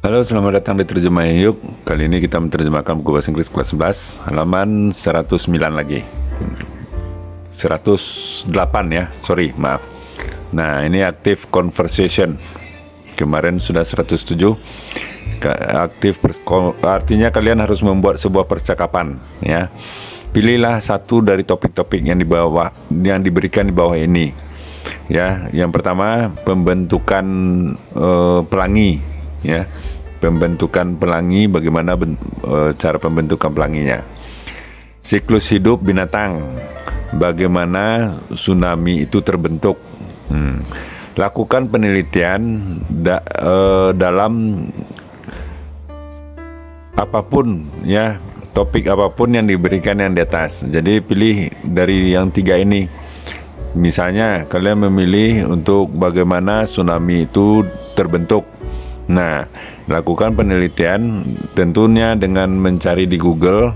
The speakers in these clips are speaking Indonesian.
Halo, selamat datang di Terjemah Yuk. Kali ini kita menerjemahkan buku bahasa Inggris kelas 11, halaman 109 lagi. 108 ya, sorry, maaf. Nah, ini active conversation. Kemarin sudah 107. Aktif artinya kalian harus membuat sebuah percakapan, ya. Pilihlah satu dari topik-topik yang di yang diberikan di bawah ini. Ya, yang pertama pembentukan uh, pelangi ya pembentukan pelangi bagaimana ben, e, cara pembentukan pelanginya. Siklus hidup binatang bagaimana tsunami itu terbentuk. Hmm. lakukan penelitian da, e, dalam apa pun ya topik apa pun yang diberikan yang di atas. Jadi pilih dari yang tiga ini. Misalnya kalian memilih untuk bagaimana tsunami itu terbentuk Nah, lakukan penelitian tentunya dengan mencari di Google.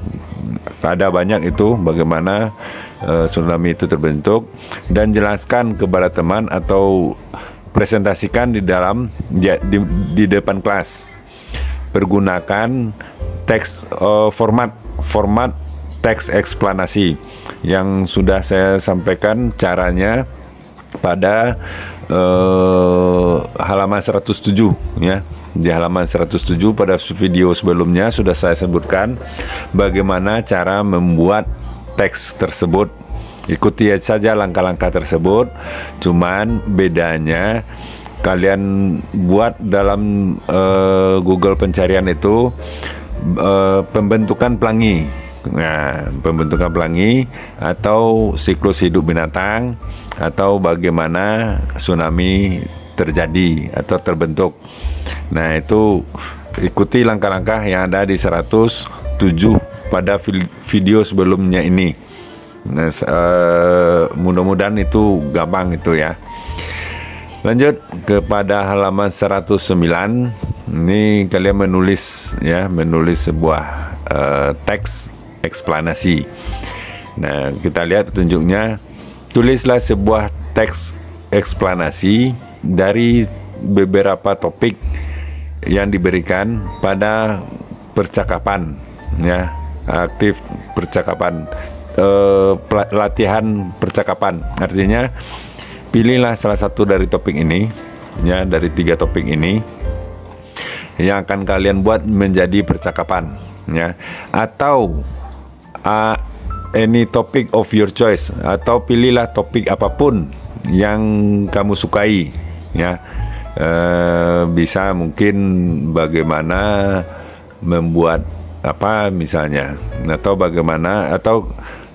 Ada banyak itu bagaimana uh, tsunami itu terbentuk. Dan jelaskan kepada teman atau presentasikan di dalam di, di, di depan kelas. Pergunakan teks uh, format format teks eksplanasi. Yang sudah saya sampaikan caranya pada uh, halaman 107 ya. Di halaman 107 pada video sebelumnya sudah saya sebutkan bagaimana cara membuat teks tersebut. Ikuti saja langkah-langkah tersebut. Cuman bedanya kalian buat dalam uh, Google pencarian itu uh, pembentukan pelangi Nah, pembentukan pelangi atau siklus hidup binatang atau bagaimana tsunami terjadi atau terbentuk. Nah, itu ikuti langkah-langkah yang ada di 107 pada video sebelumnya ini. Nah, uh, mudah-mudahan itu gampang itu ya. Lanjut kepada halaman 109. Ini kalian menulis ya, menulis sebuah uh, teks eksplanasi. Nah, kita lihat petunjuknya. Tulislah sebuah teks eksplanasi dari beberapa topik yang diberikan pada percakapan ya aktif percakapan e, latihan percakapan artinya pilihlah salah satu dari topik ini ya dari tiga topik ini yang akan kalian buat menjadi percakapan ya atau uh, any topic of your choice atau pilihlah topik apa pun yang kamu sukai ya. Uh, bisa mungkin bagaimana membuat apa misalnya atau bagaimana atau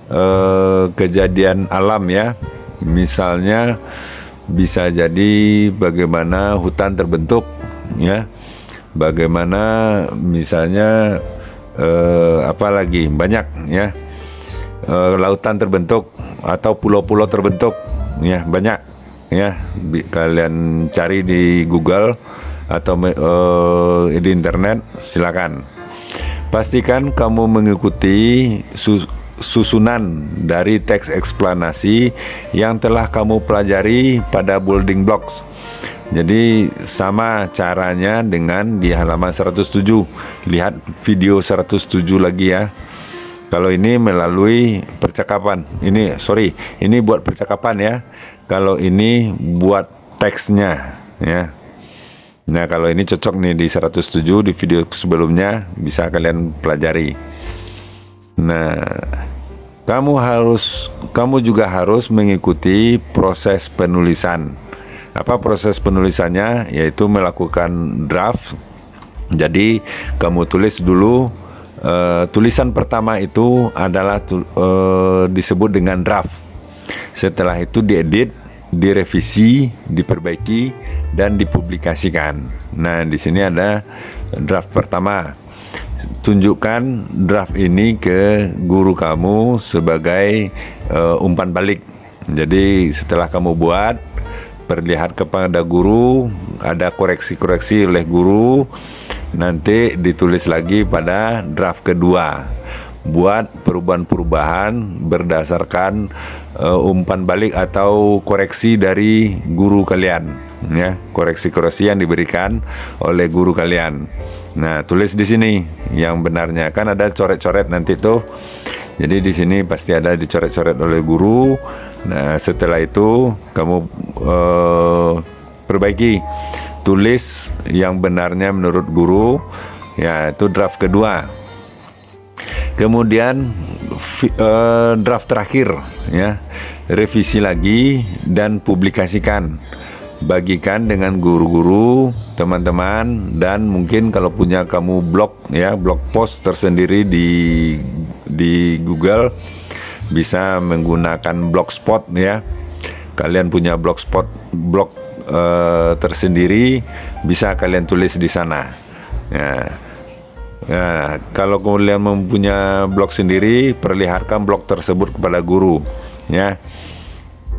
uh, kejadian alam ya. Misalnya bisa jadi bagaimana hutan terbentuk ya. Bagaimana misalnya uh, apa lagi? Banyak ya. Uh, lautan terbentuk atau pulau-pulau terbentuk ya banyak ya. Kalian cari di Google atau uh, di internet silakan. Pastikan kamu mengikuti sus susunan dari teks eksplanasi yang telah kamu pelajari pada building blocks jadi sama caranya dengan di halaman 107. Lihat video 107 lagi ya. Kalau ini melalui percakapan. Ini sorry, ini buat percakapan ya. Kalau ini buat teksnya ya. Nah, kalau ini cocok nih di 107 di video sebelumnya bisa kalian pelajari. Nah, kamu harus kamu juga harus mengikuti proses penulisan apa proses penulisannya yaitu melakukan draft. Jadi kamu tulis dulu uh, tulisan pertama itu adalah tu, uh, disebut dengan draft. Setelah itu diedit, direvisi, diperbaiki dan dipublikasikan. Nah, di sini ada draft pertama. Tunjukkan draft ini ke guru kamu sebagai uh, umpan balik. Jadi setelah kamu buat perlihat kepada guru, ada koreksi-koreksi oleh guru, nanti ditulis lagi pada draft kedua. Buat perubahan-perubahan berdasarkan uh, umpan balik atau koreksi dari guru kalian ya. Koreksi-koreksi yang diberikan oleh guru kalian. Nah tulis di sini yang benarnya. Kan ada coret-coret nanti tuh. Jadi di sini pasti ada dicoret-coret oleh guru nah setelah itu kamu uh, perbaiki. Tulis yang benarnya menurut guru ya itu draft kedua. Kemudian uh, draft terakhir ya, revisi lagi dan publikasikan. Bagikan dengan guru-guru, teman-teman dan mungkin kalau punya kamu blog ya, blog post tersendiri di di Google bisa menggunakan blogspot ya. Kalian punya blogspot blog uh, tersendiri bisa kalian tulis di sana. Ya Nah, kalau kalian mempunyai blog sendiri, perlihatkan blog tersebut kepada guru, ya.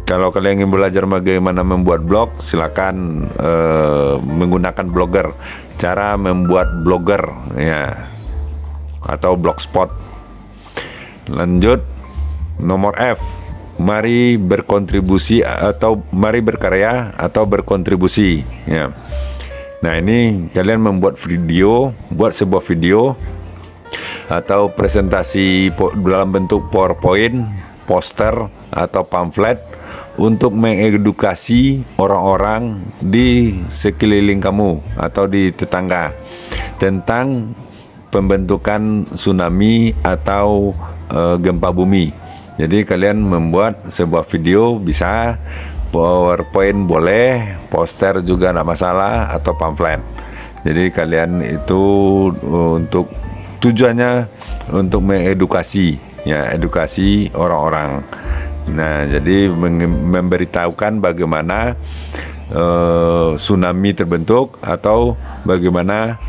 Kalau kalian ingin belajar bagaimana membuat blog, silakan uh, menggunakan blogger. Cara membuat blogger, ya, atau blogspot. Lanjut, nomor F. Mari berkontribusi atau mari berkarya atau berkontribusi, ya. Nah ini kalian membuat video, buat sebuah video atau presentasi dalam bentuk PowerPoint, poster atau pamflet untuk mengedukasi orang-orang di sekeliling kamu atau di tetangga tentang pembentukan tsunami atau uh, gempa bumi. Jadi kalian membuat sebuah video bisa PowerPoint boleh, poster juga tidak masalah atau pamflet. Jadi kalian itu uh, untuk tujuannya untuk mengedukasi ya edukasi orang-orang. Nah, jadi memberitahukan bagaimana uh, tsunami terbentuk atau bagaimana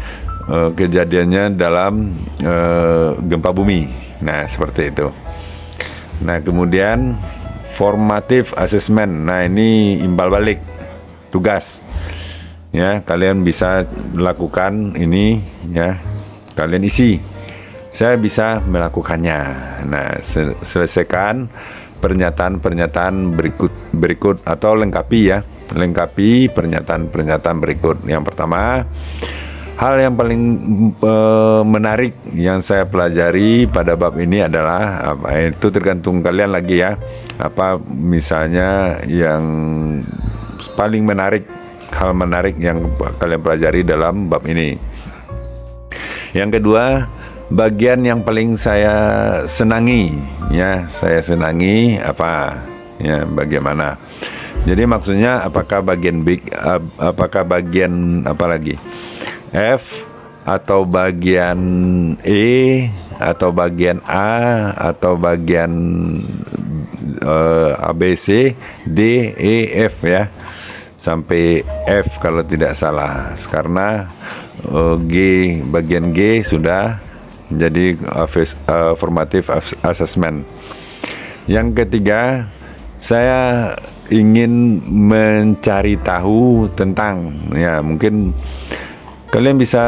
uh, kejadiannya dalam uh, gempa bumi. Nah, seperti itu. Nah, kemudian formative assessment. Nah, ini imbal balik tugas. Ya, kalian bisa melakukan ini ya. Kalian isi. Saya bisa melakukannya. Nah, selesaikan pernyataan-pernyataan berikut berikut atau lengkapi ya. Lengkapi pernyataan-pernyataan berikut. Yang pertama, Hal yang paling uh, menarik yang saya pelajari pada bab ini adalah apa itu tergantung kalian lagi ya. Apa misalnya yang paling menarik hal menarik yang kalian pelajari dalam bab ini. Yang kedua, bagian yang paling saya senangi ya, saya senangi apa? Ya, bagaimana? Jadi maksudnya apakah bagian big apakah bagian apa lagi? F atau bagian E atau bagian A atau bagian uh, ABC D E F ya. Sampai F kalau tidak salah. Karena uh, G bagian G sudah jadi uh, formative assessment. Yang ketiga saya ingin mencari tahu tentang ya mungkin Kalian bisa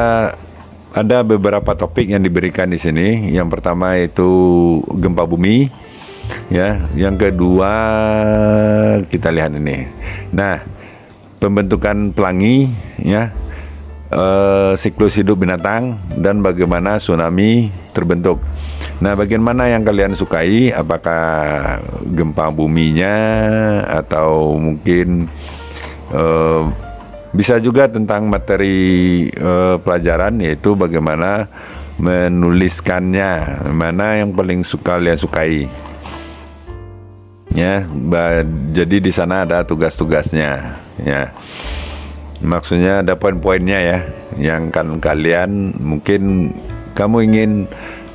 ada beberapa topik yang diberikan di sini. Yang pertama itu gempa bumi, ya. Yang kedua kita lihat ini. Nah, pembentukan pelangi, ya, uh, siklus hidup binatang dan bagaimana tsunami terbentuk. Nah, bagian mana yang kalian sukai? Apakah gempa buminya atau mungkin uh, bisa juga tentang materi uh, pelajaran yaitu bagaimana menuliskannya, mana yang paling suka kalian sukai. Ya, jadi di sana ada tugas-tugasnya, ya. Maksudnya ada poin-poinnya ya, yang kan kalian mungkin kamu ingin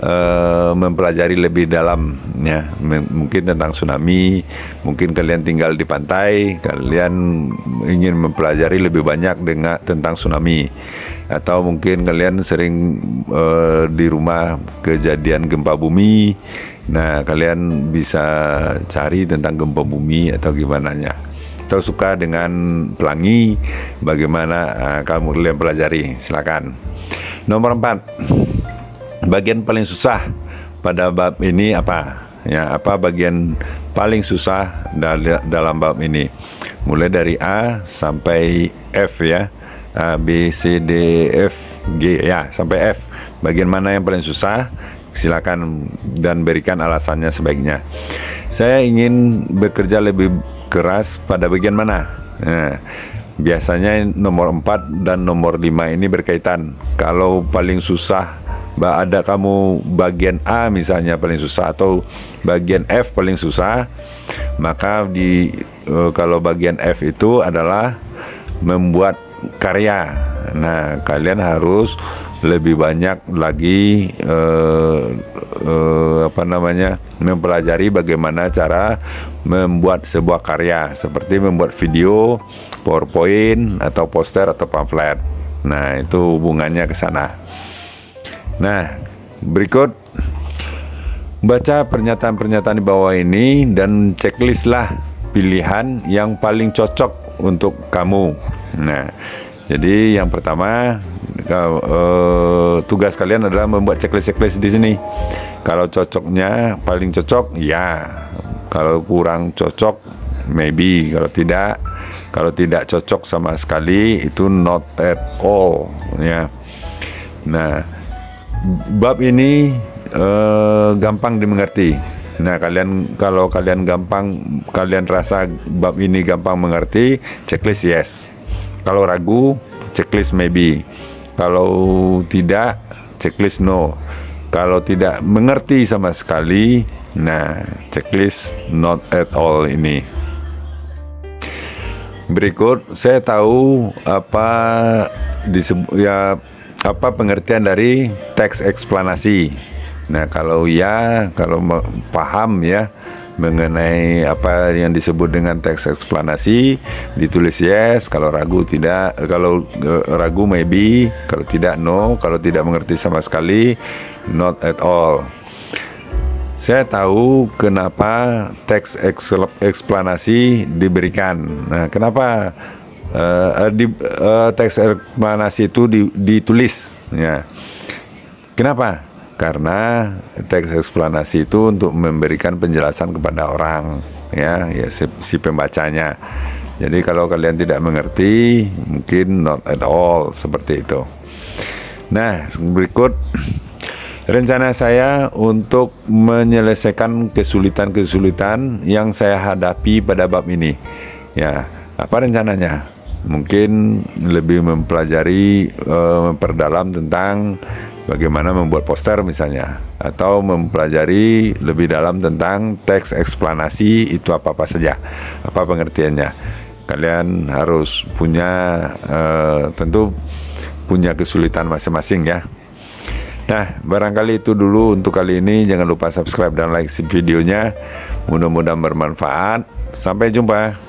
uh, mempelajari lebih dalam ya. Mungkin tentang tsunami mungkin kalian tinggal di pantai kalian ingin mempelajari lebih banyak dengan tentang tsunami. Atau mungkin kalian sering uh, di rumah kejadian gempa bumi. Nah kalian bisa cari tentang gempa bumi atau gimana nya. Atau suka dengan pelangi bagaimana uh, kamu kalian pelajari? Silakan. Nomor 4 bagian paling susah pada bab ini apa? Ya, apa bagian paling susah dalam bab ini. Mulai dari A sampai F ya. A, B, C, D, F, G ya sampai F. Bagian mana yang paling susah? Silakan dan berikan alasannya sebaiknya. Saya ingin bekerja lebih keras pada bagian mana? Nah, biasanya nomor 4 dan nomor 5 ini berkaitan. Kalau paling susah ada kamu bagian A misalnya paling susah atau bagian F paling susah, maka di uh, kalau bagian F itu adalah membuat karya. Nah, kalian harus lebih banyak lagi uh, uh, apa namanya mempelajari bagaimana cara membuat sebuah karya seperti membuat video, PowerPoint atau poster atau pamflet. Nah, itu hubungannya ke sana. Nah, berikut baca pernyataan-pernyataan di bawah ini dan checklistlah pilihan yang paling cocok untuk kamu. Nah, jadi yang pertama uh, tugas kalian adalah membuat checklist-checklist di sini. Kalau cocoknya paling cocok, ya. Kalau kurang cocok, maybe. Kalau tidak, kalau tidak cocok sama sekali, itu not at all, ya. Nah bab ini uh, gampang dimengerti. Nah, kalian kalau kalian gampang kalian rasa bab ini gampang mengerti, checklist yes. Kalau ragu, checklist maybe. Kalau tidak, checklist no. Kalau tidak mengerti sama sekali, nah checklist not at all ini. Berikut saya tahu apa disebut ya apa pengertian dari teks eksplanasi. Nah, kalau ya, kalau paham ya mengenai apa yang disebut dengan teks eksplanasi, ditulis yes, kalau ragu tidak, kalau uh, ragu maybe, kalau tidak no, kalau tidak mengerti sama sekali not at all. Saya tahu kenapa teks eksplanasi diberikan. Nah, kenapa uh, di uh, teks eksplanasi itu di, ditulis ya. Kenapa? Karena teks eksplanasi itu untuk memberikan penjelasan kepada orang ya, ya si, si pembacanya. Jadi kalau kalian tidak mengerti, mungkin not at all seperti itu. Nah, berikut rencana saya untuk menyelesaikan kesulitan-kesulitan yang saya hadapi pada bab ini. Ya, apa rencananya? Mungkin lebih mempelajari uh, memperdalam tentang bagaimana membuat poster misalnya atau mempelajari lebih dalam tentang teks eksplanasi itu apa-apa saja apa pengertiannya kalian harus punya uh, tentu punya kesulitan masing-masing ya Nah, barangkali itu dulu untuk kali ini. Jangan lupa subscribe dan like videonya. Mudah-mudahan bermanfaat. Sampai jumpa.